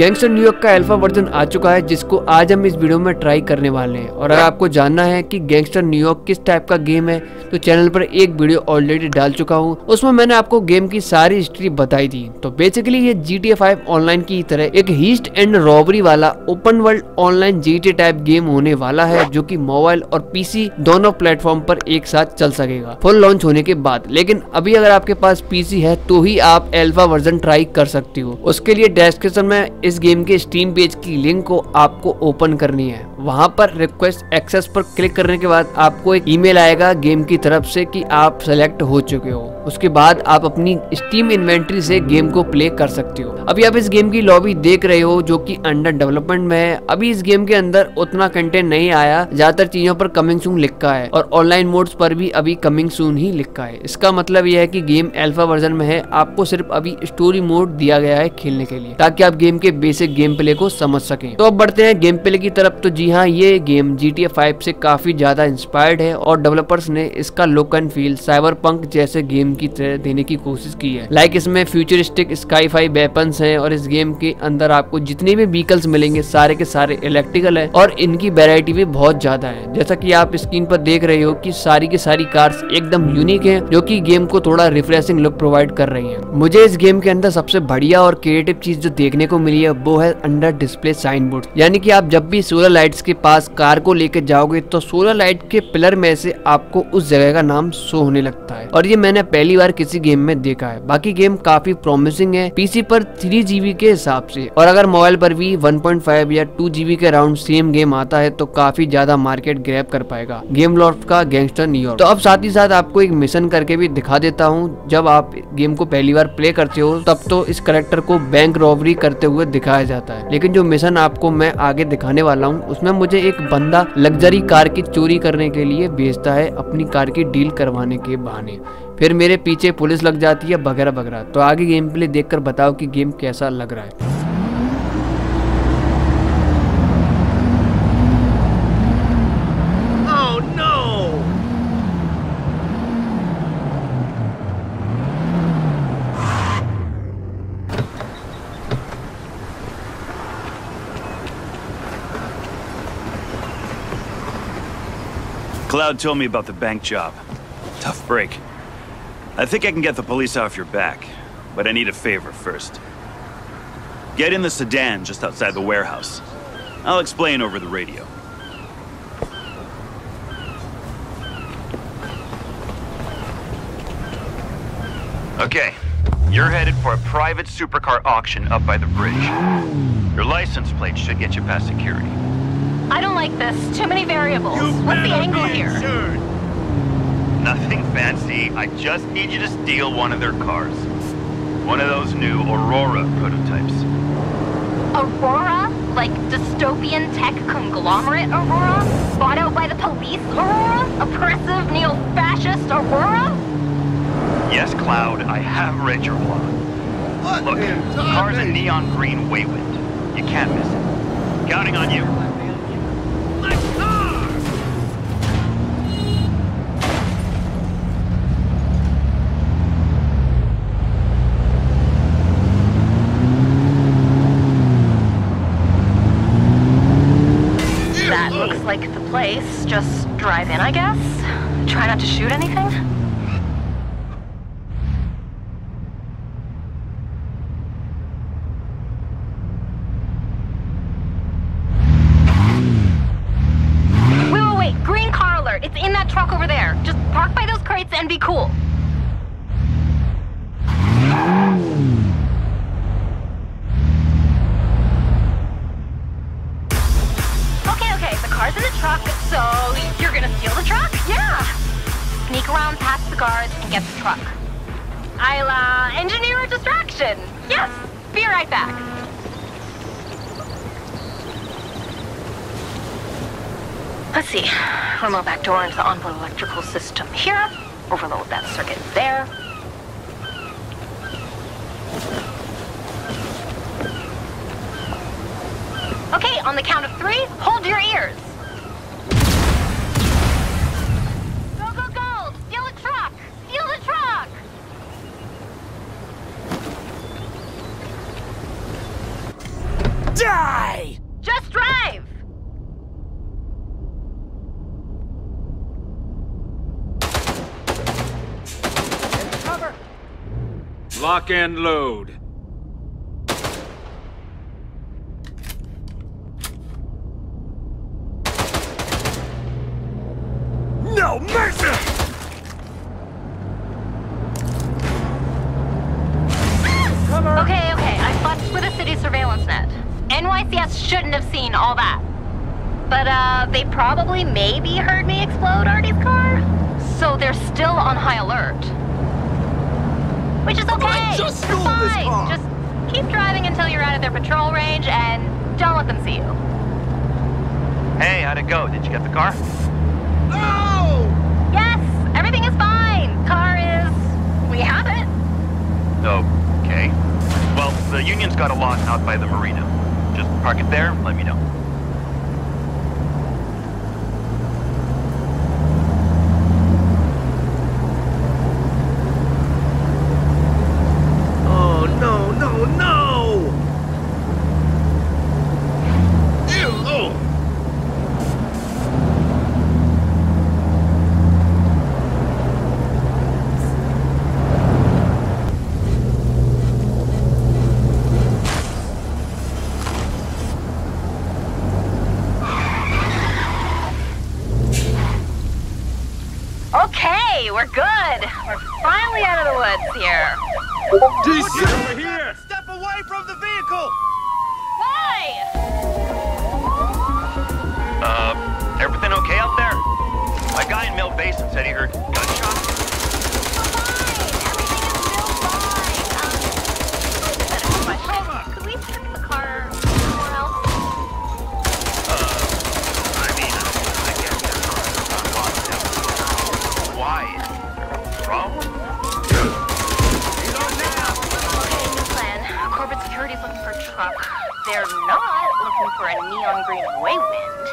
Gangster New York का alpha version आ चुका है, जिसको आज हम इस वीडियो में ट्राई करने वाले हैं। और अगर आपको जानना है कि गैंगस्टर न्यूयॉर्क किस टाइप का गेम है तो चैनल पर एक वीडियो ऑलरेडी डाल चुका हूँ। उसमें मैंने आपको गेम की सारी हिस्ट्री बताई थी। तो बेसिकली ये जी टी ऑनलाइन की तरह एक हीस्ट एंड रॉबरी वाला open world online G type game होने वाला है, जो की मोबाइल और पीसी दोनों प्लेटफॉर्म पर एक साथ चल सकेगा फुल लॉन्च होने के बाद। लेकिन अभी अगर आपके पास पीसी है तो ही आप एल्फा वर्जन ट्राई कर सकती हो। उसके लिए डेस्क्रिप्शन में इस गेम के स्टीम पेज की लिंक को आपको ओपन करनी है। वहाँ पर रिक्वेस्ट एक्सेस पर क्लिक करने के बाद आपको एक ईमेल आएगा गेम की तरफ़ से कि आप सेलेक्ट हो चुके हो। उसके बाद आप अपनी स्टीम इन्वेंट्री से गेम को प्ले कर सकते हो। अभी आप इस गेम की लॉबी देख रहे हो जो कि अंडर डेवलपमेंट में है। अभी इस गेम के अंदर उतना कंटेंट नहीं आया। ज़्यादातर चीज़ों पर कमिंग सून लिखा है और ऑनलाइन मोड्स पर भी अभी कमिंग सून ही लिखा है। इसका मतलब यह है कि गेम एल्फा वर्जन में है। आपको सिर्फ़ अभी स्टोरी मोड दिया गया है खेलने के लिए, ताकि आप गेम के बेसिक गेम प्ले को समझ सके। तो अब बढ़ते हैं गेम प्ले की तरफ़। तो जी हाँ ये गेम जी टी फाइव से काफ़ी ज़्यादा इंस्पायर्ड है और डेवलपर्स ने इसका look and feel cyber punk जैसे गेम की तरह देने की कोशिश की है। लाइक इसमें फ्यूचरिस्टिक स्काई फाइव वेपन्स है और इस गेम के अंदर आपको जितने भी व्हीकल्स मिलेंगे, सारे के सारे इलेक्ट्रिकल है और इनकी वेरायटी भी बहुत ज़्यादा है। जैसा की आप स्क्रीन पर देख रहे हो की सारी की सारी कार्स एकदम यूनिक है, जो की गेम को थोड़ा रिफ्रेशिंग लुक प्रोवाइड कर रही है। मुझे इस गेम के अंदर सबसे बढ़िया और क्रिएटिव चीज़ जो देखने को मिली है, वो है अंडर डिस्प्ले साइन बोर्ड यानी कि आप जब भी सोलर लाइट्स के पास कार को लेकर जाओगे तो सोलर लाइट के पिलर में से आपको उस जगह का नाम शो होने लगता है। और ये मैंने पहली बार किसी गेम में देखा है। बाकी गेम काफ़ी प्रोमिसिंग है पीसी पर थ्री जीबी के हिसाब से। और अगर मोबाइल पर भी 1.5 या 2 जीबी के अराउंड सेम गेम आता है तो काफ़ी ज़्यादा मार्केट ग्रैप कर पाएगा। गेम लॉफ्ट का गैंगस्टर न्यूयॉर्क तो अब साथ ही साथ आपको एक मिशन करके भी दिखा देता हूँ। जब आप गेम को पहली बार प्ले करते हो, तब तो इस करेक्टर को बैंक रॉबरी करते हुए दिखाया जाता है। लेकिन जो मिशन आपको मैं आगे दिखाने वाला हूँ, उसमें मुझे एक बंदा लग्जरी कार की चोरी करने के लिए भेजता है, अपनी कार की डील करवाने के बहाने। फिर मेरे पीछे पुलिस लग जाती है वगैरह वगैरह तो आगे गेम प्ले देखकर बताओ कि गेम कैसा लग रहा है। Cloud told me about the bank job. Tough break. I think I can get the police off your back, but I need a favor first. Get in the sedan just outside the warehouse. I'll explain over the radio. Okay, you're headed for a private supercar auction up by the bridge. Your license plate should get you past security. I don't like this. Too many variables. You What's the angle here? Nothing fancy. I just need you to steal one of their cars. One of those new Aurora prototypes. Aurora? Like dystopian tech conglomerate Aurora? Bought out by the police Aurora? Oppressive neo-fascist Aurora? Yes, Cloud, I have read your blog. What Look, the car's a neon green Waywind. You can't miss it. Counting on you. Place. Just drive in, I guess. Try not to shoot anything. The guards and get the truck. I'll, uh, engineer a distraction. Yes, be right back. Let's see. Remote back door into the onboard electrical system here. Overload that circuit there. Okay, on the count of three, hold your ears. Die! Just drive! Lock and load. they probably maybe heard me explode Artie's car. So they're still on high alert. Which is okay. I just stole this car. Just keep driving until you're out of their patrol range and don't let them see you. Hey, how'd it go? Did you get the car? No! Yes, everything is fine. Car is... we have it. Okay. Well, the Union's got a lot out by the marina. Just park it there let me know. She's They're not looking for a neon green waywind.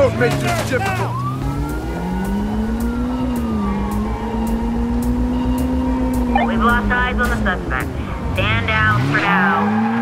Don't make this difficult. We've lost eyes on the suspect. Stand down for now.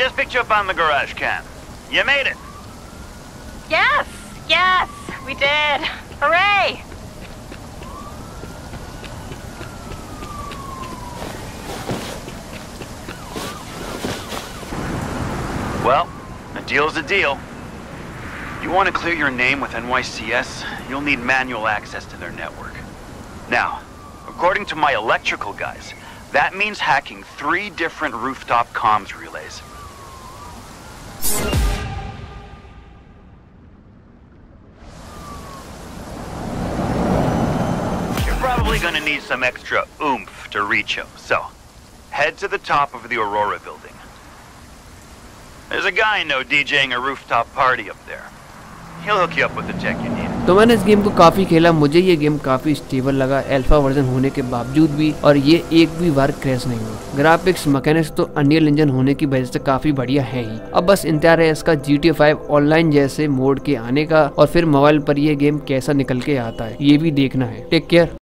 Just picked you up on the garage cam. You made it. Yes, yes, we did. Hooray! Well, a deal's a deal. You want to clear your name with NYCS, you'll need manual access to their network. Now, according to my electrical guys, that means hacking three different rooftop comms relays. You're probably gonna need some extra oomph to reach him, so head to the top of the Aurora building. There's a guy I know DJing a rooftop party up there. He'll hook you up with the tech you need. तो मैंने इस game को काफ़ी खेला, मुझे ये game काफ़ी stable लगा एल्फा वर्जन होने के बावजूद भी, और ये एक भी बार क्रैश नहीं हुआ। ग्राफिक्स मैकेनिक्स तो अनियल इंजन होने की वजह से काफ़ी बढ़िया है ही। अब बस इंतज़ार है इसका जी टी फाइव ऑनलाइन जैसे मोड के आने का, और फिर मोबाइल पर यह गेम कैसा निकल के आता है, ये भी देखना है। Take care